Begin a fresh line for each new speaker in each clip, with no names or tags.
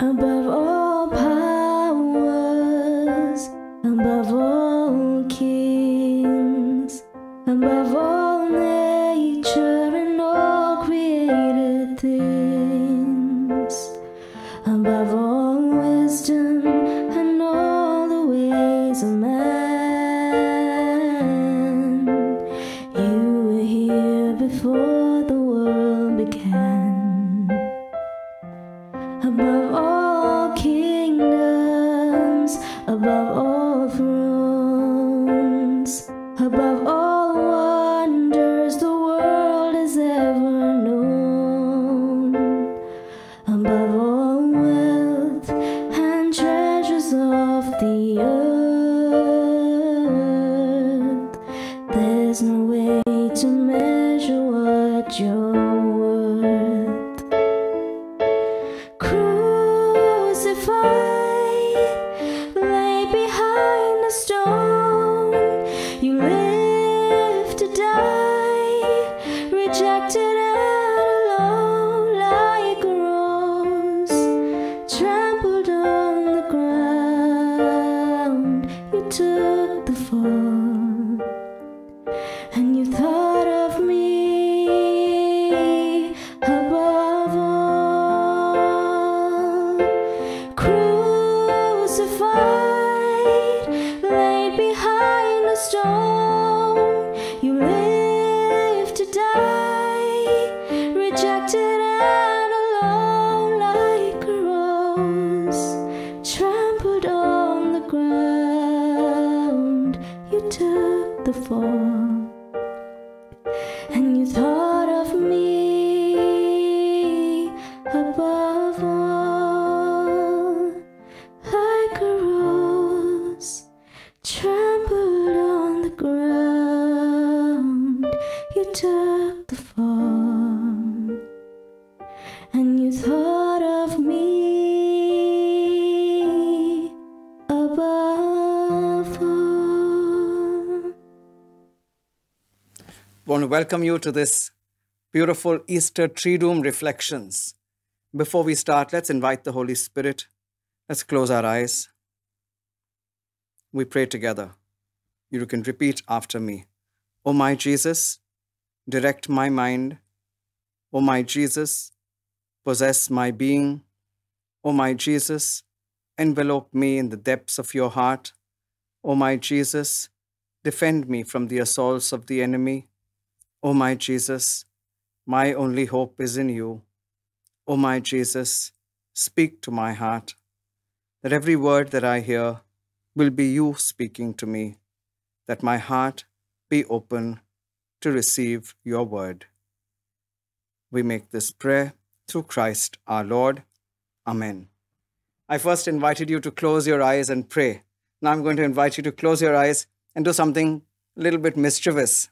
above all powers, above all kings, above all
welcome you to this beautiful Easter Triduum reflections. Before we start, let's invite the Holy Spirit. Let's close our eyes. We pray together. You can repeat after me. O my Jesus, direct my mind. O my Jesus, possess my being. O my Jesus, envelope me in the depths of your heart. O my Jesus, defend me from the assaults of the enemy. O my Jesus, my only hope is in you. O my Jesus, speak to my heart, that every word that I hear will be you speaking to me, that my heart be open to receive your word. We make this prayer through Christ our Lord. Amen. I first invited you to close your eyes and pray. Now I'm going to invite you to close your eyes and do something a little bit mischievous.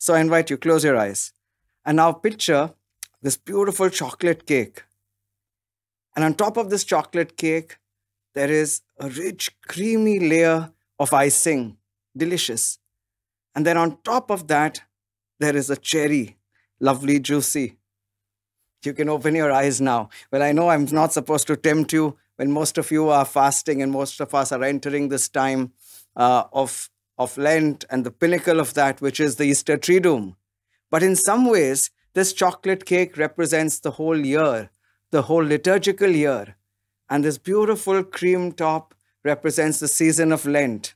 So I invite you, close your eyes. And now picture this beautiful chocolate cake. And on top of this chocolate cake, there is a rich, creamy layer of icing. Delicious. And then on top of that, there is a cherry. Lovely, juicy. You can open your eyes now. Well, I know I'm not supposed to tempt you when most of you are fasting and most of us are entering this time uh, of, of Lent and the pinnacle of that, which is the Easter Triduum. But in some ways, this chocolate cake represents the whole year, the whole liturgical year. And this beautiful cream top represents the season of Lent.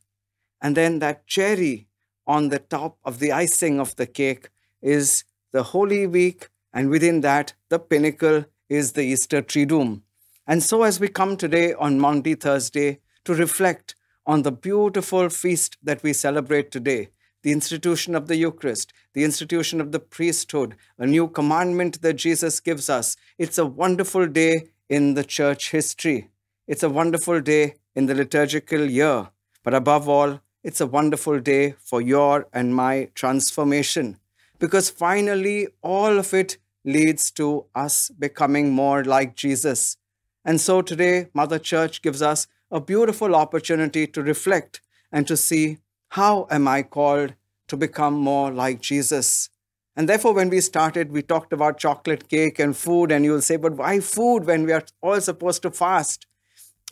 And then that cherry on the top of the icing of the cake is the Holy Week. And within that, the pinnacle is the Easter Triduum. And so, as we come today on Maundy Thursday to reflect on the beautiful feast that we celebrate today, the institution of the Eucharist, the institution of the priesthood, a new commandment that Jesus gives us. It's a wonderful day in the church history. It's a wonderful day in the liturgical year. But above all, it's a wonderful day for your and my transformation. Because finally, all of it leads to us becoming more like Jesus. And so today, Mother Church gives us a beautiful opportunity to reflect and to see how am I called to become more like Jesus? And therefore, when we started, we talked about chocolate cake and food, and you'll say, but why food when we are all supposed to fast?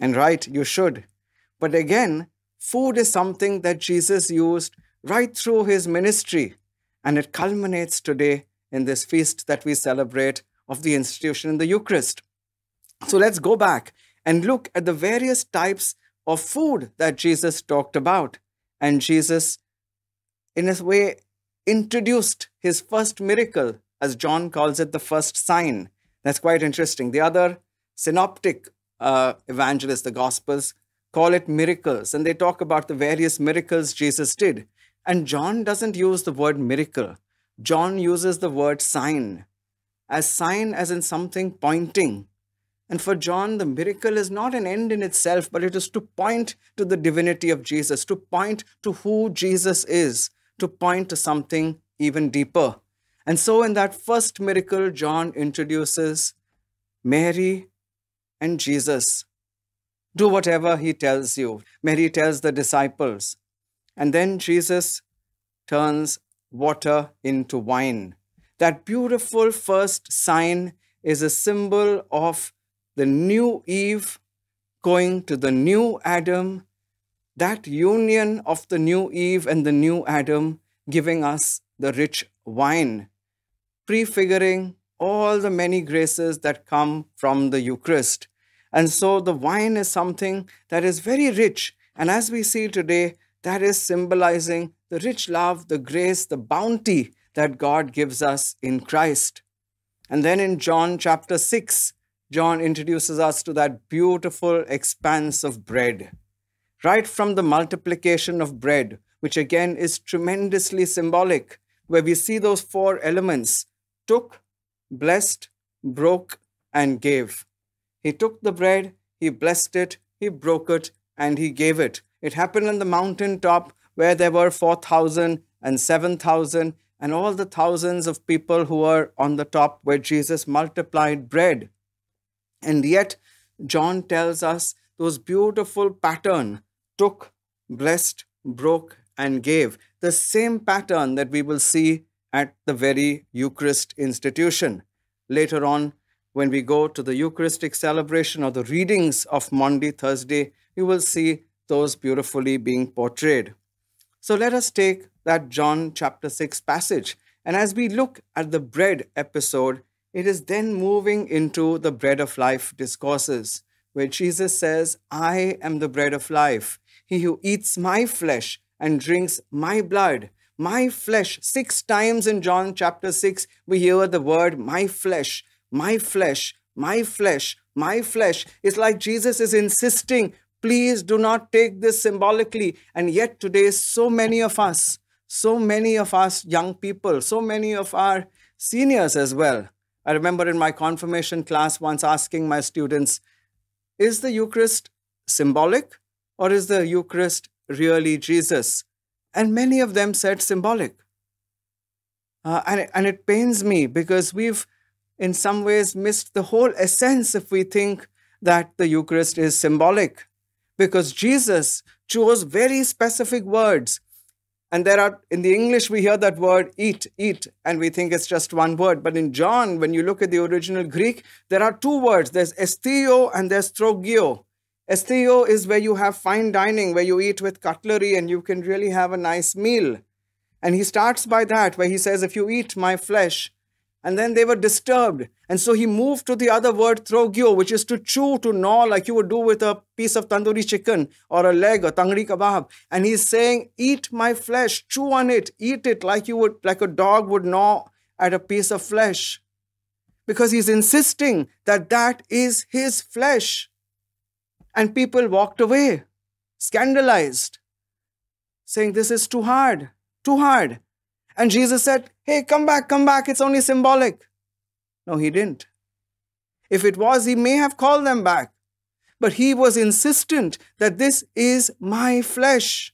And right, you should. But again, food is something that Jesus used right through his ministry, and it culminates today in this feast that we celebrate of the institution in the Eucharist. So let's go back and look at the various types of food that Jesus talked about. And Jesus, in a way, introduced his first miracle, as John calls it, the first sign. That's quite interesting. The other synoptic uh, evangelists, the Gospels, call it miracles, and they talk about the various miracles Jesus did. And John doesn't use the word miracle, John uses the word sign, as sign as in something pointing. And for John, the miracle is not an end in itself, but it is to point to the divinity of Jesus, to point to who Jesus is, to point to something even deeper. And so, in that first miracle, John introduces Mary and Jesus. Do whatever he tells you. Mary tells the disciples. And then Jesus turns water into wine. That beautiful first sign is a symbol of the new Eve going to the new Adam, that union of the new Eve and the new Adam giving us the rich wine, prefiguring all the many graces that come from the Eucharist. And so the wine is something that is very rich. And as we see today, that is symbolizing the rich love, the grace, the bounty that God gives us in Christ. And then in John chapter 6, John introduces us to that beautiful expanse of bread. Right from the multiplication of bread, which again is tremendously symbolic, where we see those four elements took, blessed, broke, and gave. He took the bread, he blessed it, he broke it, and he gave it. It happened on the mountain top where there were 4,000 and 7,000 and all the thousands of people who were on the top where Jesus multiplied bread. And yet, John tells us those beautiful pattern took, blessed, broke, and gave. The same pattern that we will see at the very Eucharist institution. Later on, when we go to the Eucharistic celebration or the readings of Maundy Thursday, you will see those beautifully being portrayed. So let us take that John chapter 6 passage. And as we look at the bread episode, it is then moving into the bread of life discourses, where Jesus says, I am the bread of life. He who eats my flesh and drinks my blood, my flesh. Six times in John chapter 6, we hear the word my flesh, my flesh, my flesh, my flesh. It's like Jesus is insisting, please do not take this symbolically. And yet today, so many of us, so many of us young people, so many of our seniors as well, I remember in my confirmation class once asking my students, is the Eucharist symbolic or is the Eucharist really Jesus? And many of them said symbolic. Uh, and, and it pains me because we've, in some ways, missed the whole essence if we think that the Eucharist is symbolic. Because Jesus chose very specific words and there are, in the English, we hear that word eat, eat, and we think it's just one word. But in John, when you look at the original Greek, there are two words there's esthio and there's trogio. Esthio is where you have fine dining, where you eat with cutlery and you can really have a nice meal. And he starts by that, where he says, If you eat my flesh, and then they were disturbed. And so he moved to the other word, trogyo, which is to chew, to gnaw, like you would do with a piece of tandoori chicken or a leg or tangri kebab. And he's saying, Eat my flesh, chew on it, eat it like you would, like a dog would gnaw at a piece of flesh. Because he's insisting that that is his flesh. And people walked away, scandalized, saying, This is too hard, too hard. And Jesus said, Hey, come back, come back, it's only symbolic. No, he didn't. If it was, he may have called them back. But he was insistent that this is my flesh.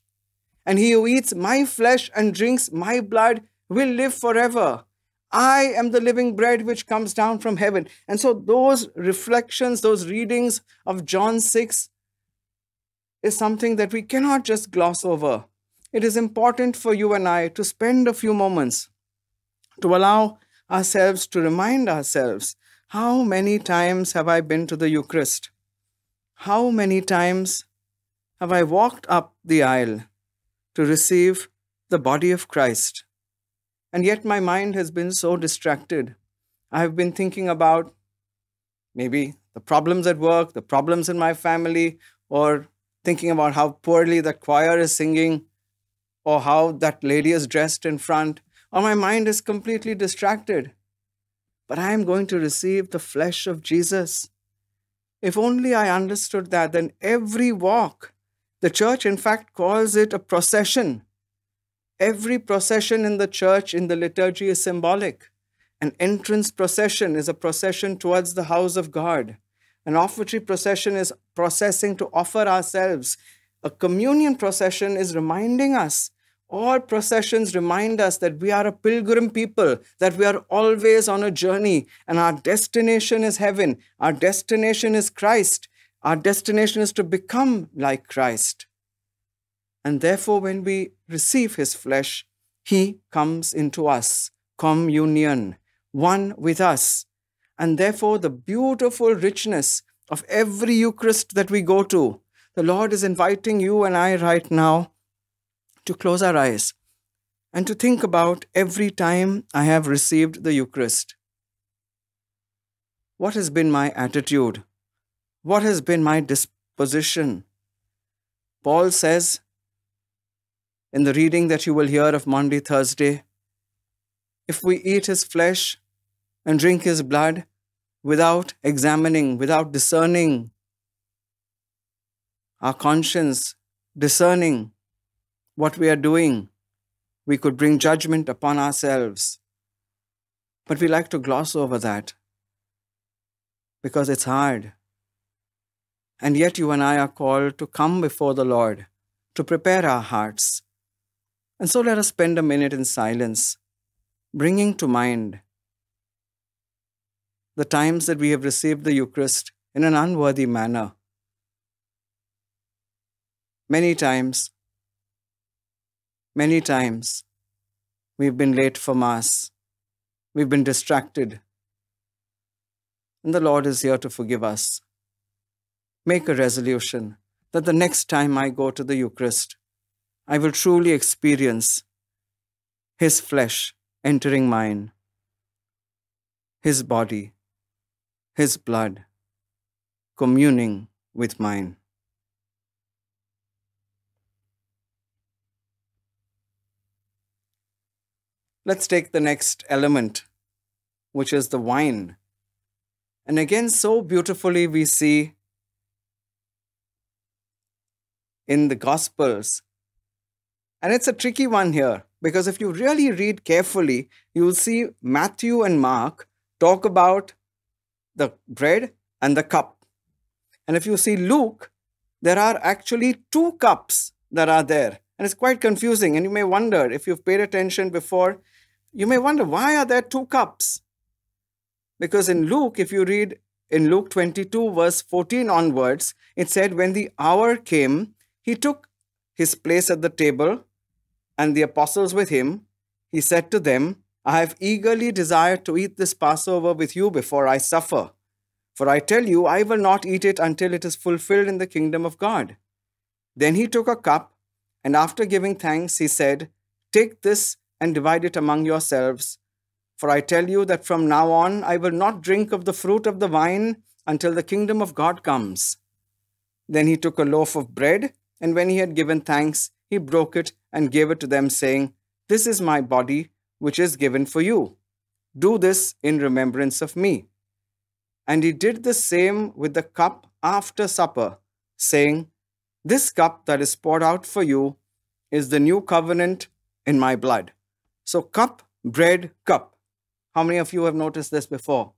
And he who eats my flesh and drinks my blood will live forever. I am the living bread which comes down from heaven. And so, those reflections, those readings of John 6 is something that we cannot just gloss over. It is important for you and I to spend a few moments to allow ourselves to remind ourselves how many times have I been to the Eucharist? How many times have I walked up the aisle to receive the body of Christ? And yet my mind has been so distracted. I have been thinking about maybe the problems at work, the problems in my family, or thinking about how poorly the choir is singing, or how that lady is dressed in front, or my mind is completely distracted. But I am going to receive the flesh of Jesus. If only I understood that, then every walk, the church in fact calls it a procession. Every procession in the church in the liturgy is symbolic. An entrance procession is a procession towards the house of God. An offertory procession is processing to offer ourselves. A communion procession is reminding us. All processions remind us that we are a pilgrim people, that we are always on a journey, and our destination is heaven. Our destination is Christ. Our destination is to become like Christ. And therefore, when we receive his flesh, he comes into us, communion, one with us. And therefore, the beautiful richness of every Eucharist that we go to, the Lord is inviting you and I right now to close our eyes and to think about every time I have received the Eucharist. What has been my attitude? What has been my disposition? Paul says in the reading that you will hear of Maundy Thursday, if we eat his flesh and drink his blood without examining, without discerning our conscience, discerning what we are doing, we could bring judgment upon ourselves. But we like to gloss over that because it's hard. And yet, you and I are called to come before the Lord, to prepare our hearts. And so, let us spend a minute in silence bringing to mind the times that we have received the Eucharist in an unworthy manner. Many times, many times, we've been late for Mass, we've been distracted, and the Lord is here to forgive us. Make a resolution that the next time I go to the Eucharist, I will truly experience His flesh entering mine, his body, his blood, communing with mine. Let's take the next element, which is the wine. And again, so beautifully we see in the Gospels. And it's a tricky one here because if you really read carefully, you'll see Matthew and Mark talk about the bread and the cup. And if you see Luke, there are actually two cups that are there. And it's quite confusing. And you may wonder, if you've paid attention before, you may wonder, why are there two cups? Because in Luke, if you read in Luke 22, verse 14 onwards, it said, When the hour came, he took his place at the table and the apostles with him, he said to them, I have eagerly desired to eat this Passover with you before I suffer. For I tell you, I will not eat it until it is fulfilled in the kingdom of God. Then he took a cup, and after giving thanks, he said, Take this and divide it among yourselves. For I tell you that from now on I will not drink of the fruit of the vine until the kingdom of God comes. Then he took a loaf of bread, and when he had given thanks, he broke it and gave it to them, saying, This is my body, which is given for you. Do this in remembrance of me. And he did the same with the cup after supper, saying, This cup that is poured out for you is the new covenant in my blood. So, cup, bread, cup. How many of you have noticed this before?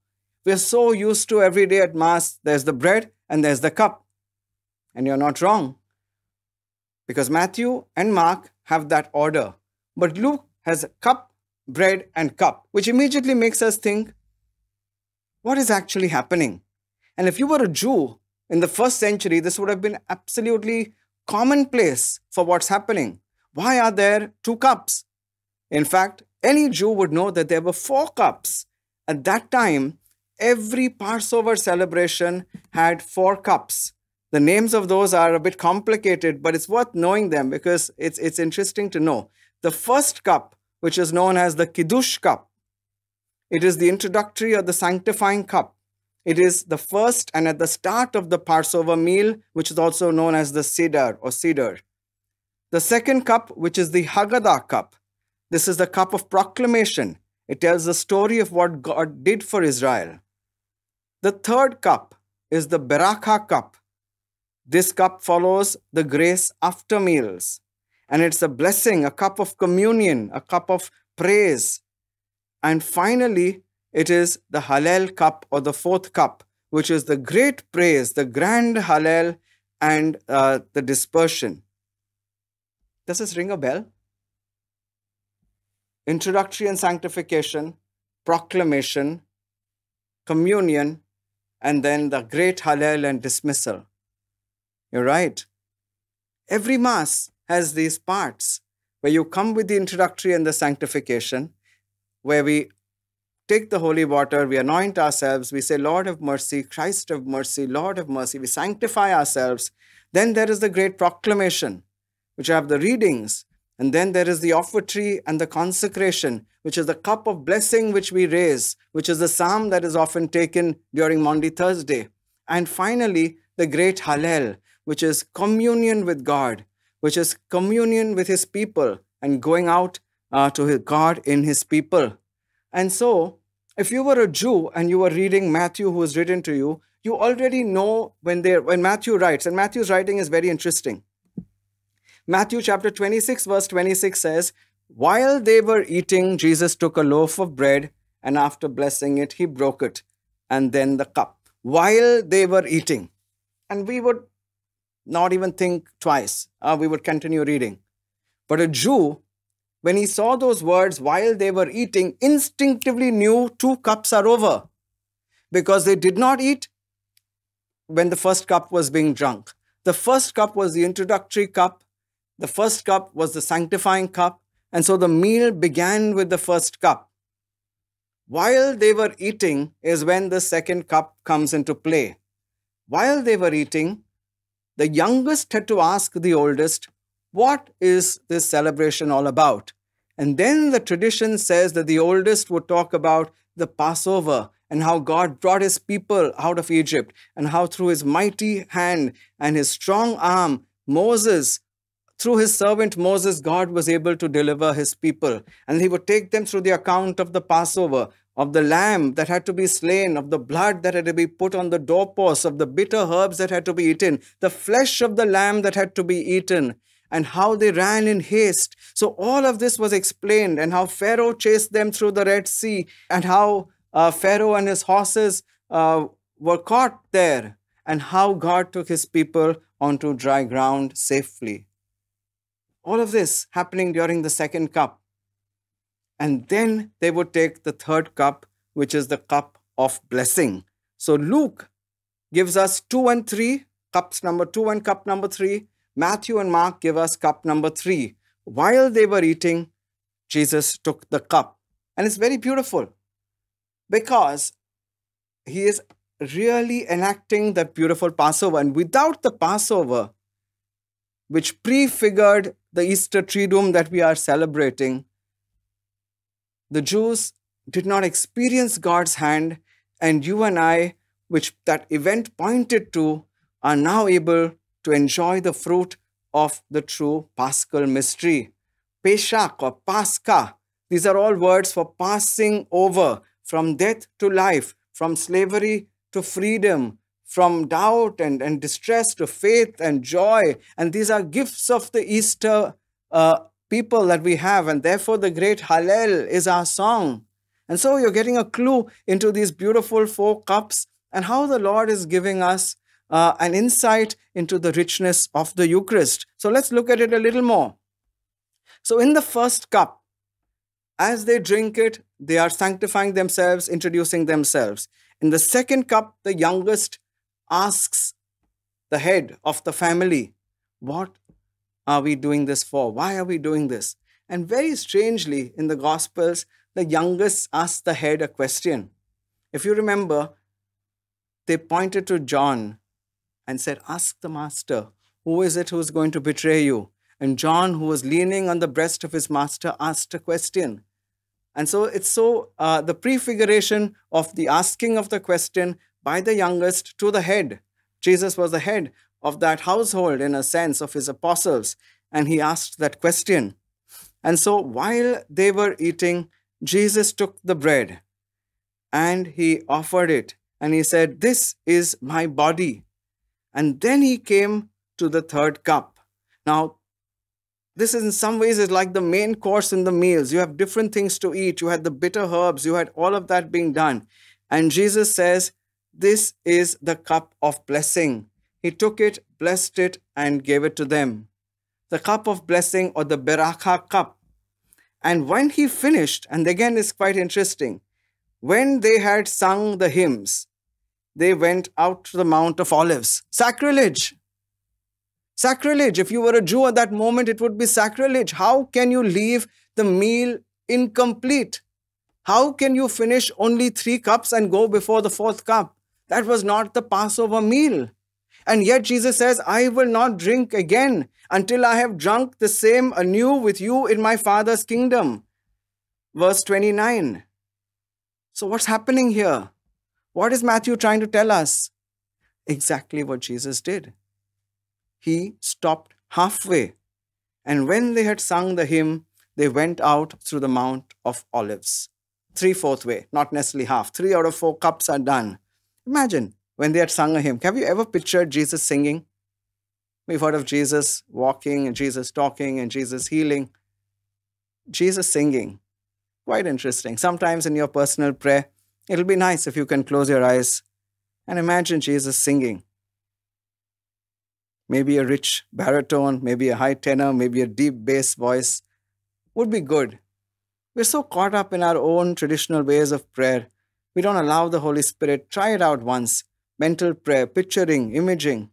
We're so used to every day at Mass, there's the bread and there's the cup. And you're not wrong because Matthew and Mark have that order. But Luke has cup, bread, and cup, which immediately makes us think what is actually happening? And if you were a Jew in the first century, this would have been absolutely commonplace for what's happening. Why are there two cups? In fact, any Jew would know that there were four cups. At that time, every Passover celebration had four cups. The names of those are a bit complicated, but it's worth knowing them because it's, it's interesting to know. The first cup, which is known as the Kiddush cup, it is the introductory or the sanctifying cup. It is the first and at the start of the Passover meal, which is also known as the Seder or Seder. The second cup, which is the Haggadah cup, this is the cup of proclamation. It tells the story of what God did for Israel. The third cup is the Berakah cup. This cup follows the grace after meals. And it's a blessing, a cup of communion, a cup of praise. And finally, it is the Hallel cup or the fourth cup, which is the great praise, the grand Hallel and uh, the dispersion. Does this ring a bell? Introductory and sanctification, proclamation, communion, and then the great Hallel and dismissal. You're right. Every Mass has these parts where you come with the introductory and the sanctification, where we take the holy water, we anoint ourselves, we say, Lord of mercy, Christ of mercy, Lord of mercy, we sanctify ourselves. Then there is the great proclamation, which have the readings, and then there is the offertory and the consecration, which is the cup of blessing which we raise, which is the psalm that is often taken during Maundy Thursday. And finally, the great Hallel, which is communion with God, which is communion with His people and going out uh, to God in His people. And so, if you were a Jew and you were reading Matthew, who is written to you, you already know when when Matthew writes, and Matthew's writing is very interesting. Matthew chapter 26, verse 26 says, While they were eating, Jesus took a loaf of bread and after blessing it, he broke it and then the cup. While they were eating. And we would not even think twice. Uh, we would continue reading. But a Jew, when he saw those words while they were eating, instinctively knew two cups are over because they did not eat when the first cup was being drunk. The first cup was the introductory cup, the first cup was the sanctifying cup, and so the meal began with the first cup. While they were eating is when the second cup comes into play. While they were eating, the youngest had to ask the oldest, What is this celebration all about? And then the tradition says that the oldest would talk about the Passover and how God brought his people out of Egypt and how through his mighty hand and his strong arm, Moses through his servant Moses, God was able to deliver his people. And he would take them through the account of the Passover, of the lamb that had to be slain, of the blood that had to be put on the doorposts, of the bitter herbs that had to be eaten, the flesh of the lamb that had to be eaten, and how they ran in haste. So all of this was explained, and how Pharaoh chased them through the Red Sea, and how uh, Pharaoh and his horses uh, were caught there, and how God took his people onto dry ground safely. All of this happening during the second cup. And then they would take the third cup, which is the cup of blessing. So Luke gives us two and three, cups number two and cup number three. Matthew and Mark give us cup number three. While they were eating, Jesus took the cup. And it's very beautiful because he is really enacting that beautiful Passover. And without the Passover, which prefigured the Easter Triduum that we are celebrating, the Jews did not experience God's hand, and you and I, which that event pointed to, are now able to enjoy the fruit of the true paschal mystery. Pesach or Pascha, these are all words for passing over from death to life, from slavery to freedom, from doubt and, and distress to faith and joy. And these are gifts of the Easter uh, people that we have. And therefore, the great Hallel is our song. And so you're getting a clue into these beautiful four cups and how the Lord is giving us uh, an insight into the richness of the Eucharist. So let's look at it a little more. So, in the first cup, as they drink it, they are sanctifying themselves, introducing themselves. In the second cup, the youngest asks the head of the family, What are we doing this for? Why are we doing this? And very strangely, in the Gospels, the youngest asked the head a question. If you remember, they pointed to John and said, Ask the master, who is it who is going to betray you? And John, who was leaning on the breast of his master, asked a question. And so it's so uh, the prefiguration of the asking of the question by the youngest to the head. Jesus was the head of that household, in a sense, of his apostles, and he asked that question. And so while they were eating, Jesus took the bread and he offered it and he said, This is my body. And then he came to the third cup. Now, this in some ways is like the main course in the meals. You have different things to eat. You had the bitter herbs, you had all of that being done. And Jesus says, This is the cup of blessing. He took it, blessed it, and gave it to them. The cup of blessing or the Berakah cup. And when he finished, and again it's quite interesting, when they had sung the hymns, they went out to the Mount of Olives. Sacrilege! Sacrilege. If you were a Jew at that moment, it would be sacrilege. How can you leave the meal incomplete? How can you finish only three cups and go before the fourth cup? That was not the Passover meal. And yet Jesus says, I will not drink again until I have drunk the same anew with you in my Father's kingdom. Verse 29. So, what's happening here? What is Matthew trying to tell us? Exactly what Jesus did he stopped halfway. And when they had sung the hymn, they went out through the Mount of Olives. Three fourth way, not necessarily half. Three out of four cups are done. Imagine when they had sung a hymn. Have you ever pictured Jesus singing? We've heard of Jesus walking and Jesus talking and Jesus healing. Jesus singing. Quite interesting. Sometimes in your personal prayer, it'll be nice if you can close your eyes and imagine Jesus singing maybe a rich baritone, maybe a high tenor, maybe a deep bass voice would be good. We're so caught up in our own traditional ways of prayer, we don't allow the Holy Spirit. Try it out once. Mental prayer, picturing, imaging.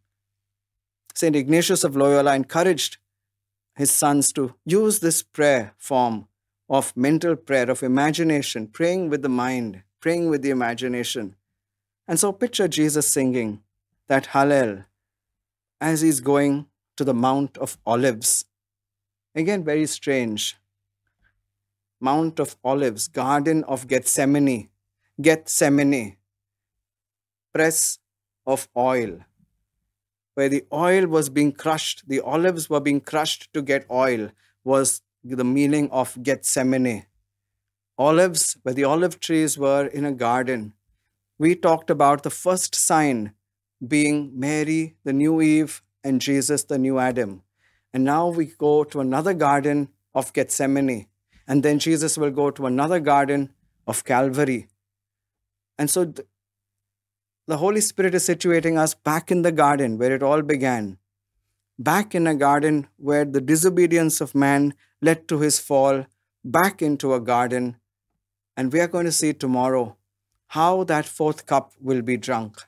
St. Ignatius of Loyola encouraged his sons to use this prayer form of mental prayer, of imagination, praying with the mind, praying with the imagination. And so picture Jesus singing that Hallel, as he's going to the Mount of Olives. Again, very strange. Mount of Olives, Garden of Gethsemane, Gethsemane, press of oil, where the oil was being crushed, the olives were being crushed to get oil, was the meaning of Gethsemane. Olives, where the olive trees were in a garden. We talked about the first sign being Mary, the new Eve, and Jesus, the new Adam. And now we go to another garden of Gethsemane. And then Jesus will go to another garden of Calvary. And so the Holy Spirit is situating us back in the garden where it all began, back in a garden where the disobedience of man led to his fall, back into a garden. And we are going to see tomorrow how that fourth cup will be drunk.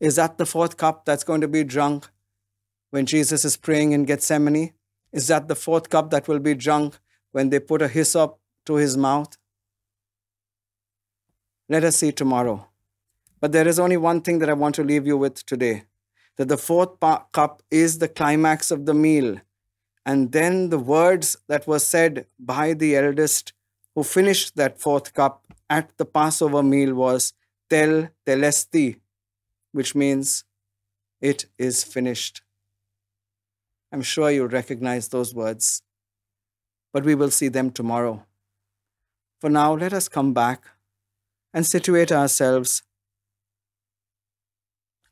Is that the fourth cup that's going to be drunk when Jesus is praying in Gethsemane? Is that the fourth cup that will be drunk when they put a hyssop to his mouth? Let us see tomorrow. But there is only one thing that I want to leave you with today that the fourth cup is the climax of the meal. And then the words that were said by the eldest who finished that fourth cup at the Passover meal was tel telesti, which means it is finished. I'm sure you'll recognize those words, but we will see them tomorrow. For now, let us come back and situate ourselves.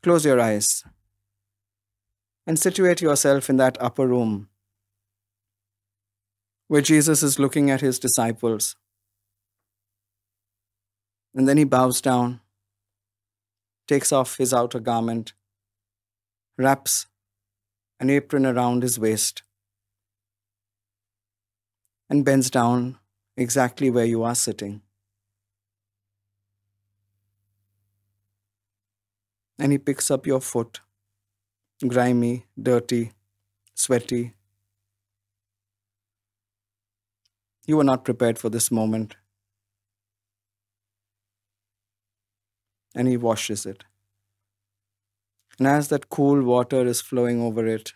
Close your eyes and situate yourself in that upper room where Jesus is looking at his disciples. And then he bows down takes off his outer garment, wraps an apron around his waist, and bends down exactly where you are sitting. And he picks up your foot, grimy, dirty, sweaty, You were not prepared for this moment. And He washes it. And as that cool water is flowing over it,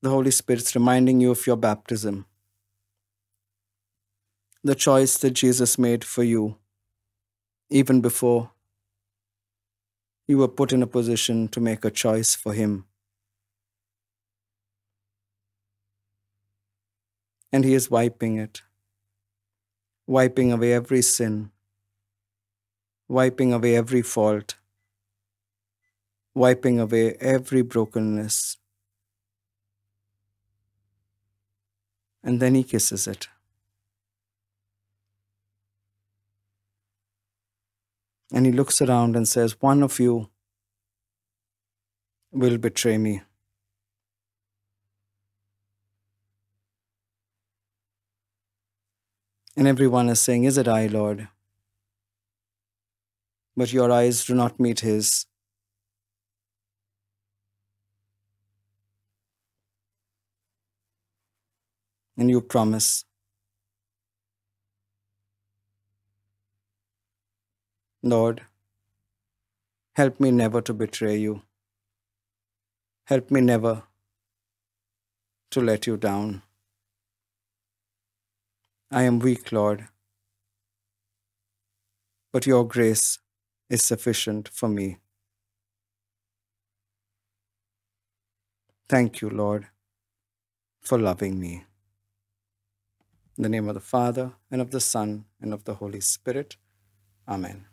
the Holy Spirit's reminding you of your baptism, the choice that Jesus made for you, even before you were put in a position to make a choice for Him. And He is wiping it, wiping away every sin, wiping away every fault, wiping away every brokenness. And then He kisses it. And he looks around and says, One of you will betray me. And everyone is saying, Is it I, Lord? But your eyes do not meet his. And you promise. Lord, help me never to betray you. Help me never to let you down. I am weak, Lord, but your grace is sufficient for me. Thank you, Lord, for loving me. In the name of the Father, and of the Son, and of the Holy Spirit. Amen.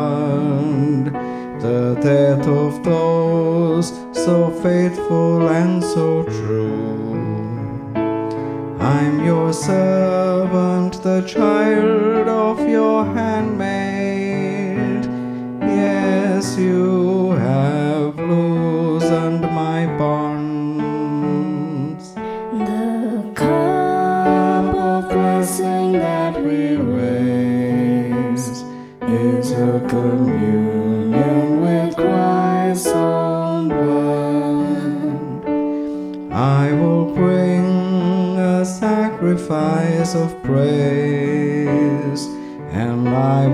God
the
death of those so faithful and so true. I'm your servant, the child of your handmaid. Yes, you
of
praise, and I